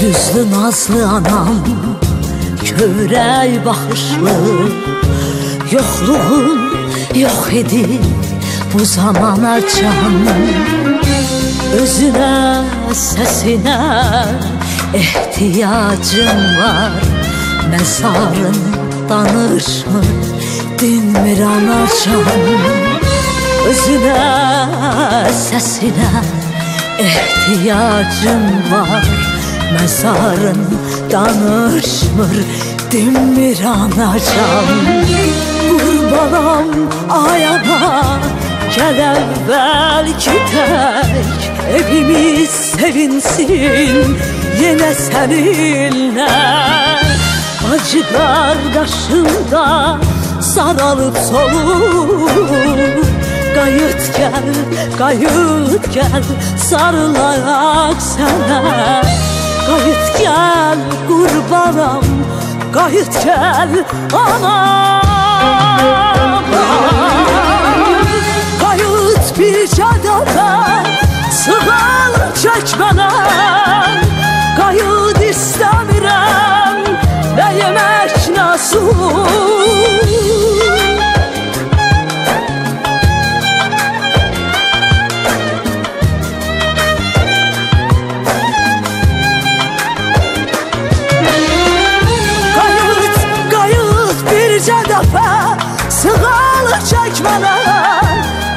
Gözlü nazlı anam Kövrək baxışlı Yoxluğun yox idi Bu zamana can Özünə, səsinə ehtiyacım var Məzarın danışmır Dinmir anacan Özünə, səsinə ehtiyacım var Mezarın danışmır Dinmir anacan Kurbanam ayana Gel evvelki tek Evimiz sevinsin. Yine seninle Acı kardeşimde Saralıp solup Kayıt gel, kayıt gel Sarılarak sana Kayıt gel kurbanam Kayıt gel anam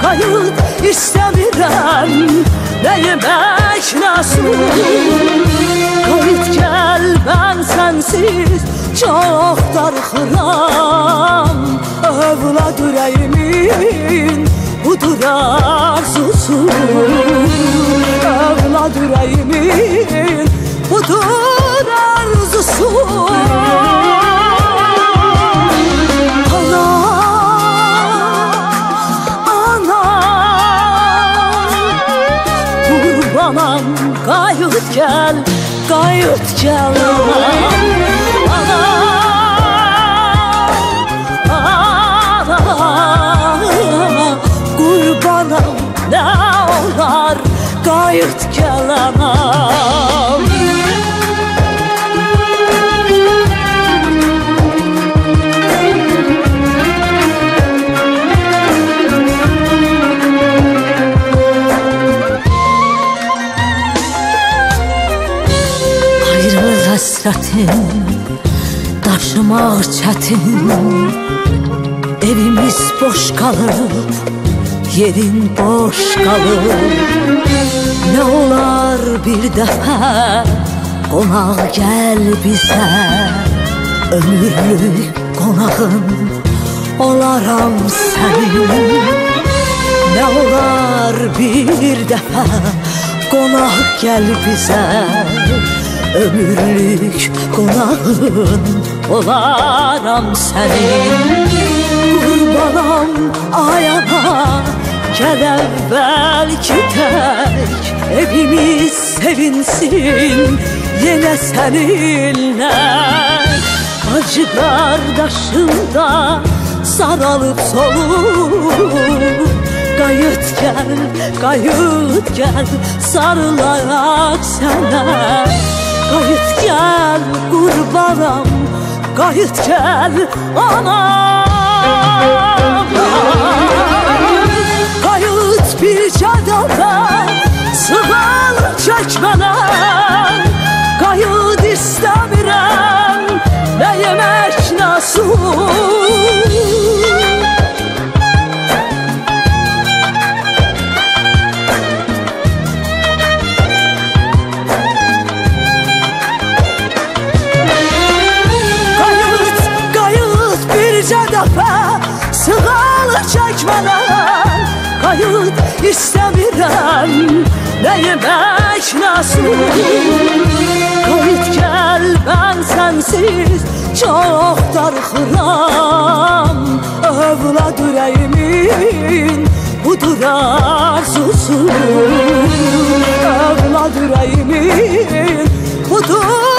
kayıt istəmirəm Neymək nasıl? Kayıt gel ben sensiz Çok darxıram Övlad ürəyimin Budur arzusu Övlad ürəyimin Budur arzusu Kayıt gel, kayıt gel. Kurbanım ne olar Kayıt gel həsrətin Daşımaq çətin Evimiz boş qalıb Yerin boş qalıb Nə olar bir dəfə Qonaq gəl bizə Ömürlük qonağın Olaram sənin Nə olar bir dəfə Qonaq gəl bizə Ömürlük konağın olaram senin Kurbanam ayana Gel evvelki tek Evimiz sevinsin Yine seninle. Acı kardeşimde Saralıp solup Kayıt gel, kayıt gel Sarılarak sana Kayıt gel kurbanam Kayıt gel anam. Kayıt bir cadada Sığal çekmene Kayıt istemirem Ne yemek nasıl Qayıt istəmirəm Nəyimək nasıl? Qayıt gəl mən sənsiz Çox darxıram Övlad ürəyimin Budur arzusu Övlad ürəyimin Budur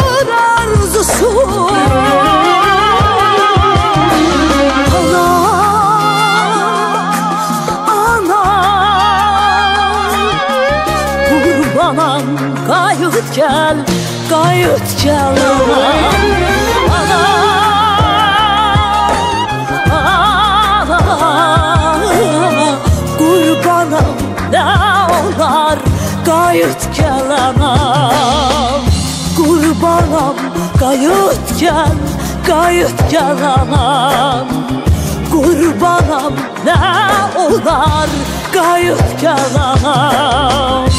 anam qayıt gəl qayıt gəl anam anam anam qurbanam nə olar qayıt gəl anam qurbanam qayıt gəl qayıt gəl anam qurbanam nə olar qayıt gəl anam